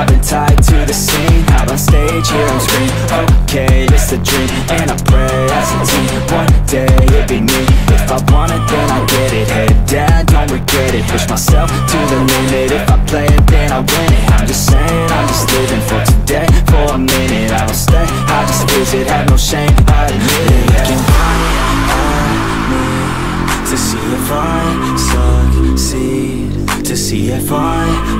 I've been tied to the scene. Out on stage, hear them scream. Okay, it's a dream And I pray as a team. One day, it'll be me. If I want it, then I get it. Head down, don't regret it. Push myself to the limit. If I play it, then I win it. I'm just saying, I'm just living for today. For a minute, I don't stay. I just visit, have no shame, I admit it. Looking right at me To see if I succeed? To see if I